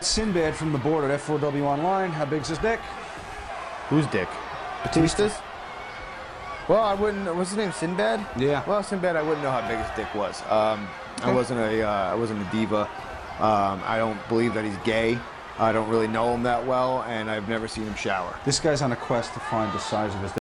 Sinbad from the board at F4W Online. How big's his dick? Who's Dick? Batista's? Well, I wouldn't. What's his name? Sinbad. Yeah. Well, Sinbad, I wouldn't know how big his dick was. Um, I wasn't a. Uh, I wasn't a diva. Um, I don't believe that he's gay. I don't really know him that well, and I've never seen him shower. This guy's on a quest to find the size of his dick.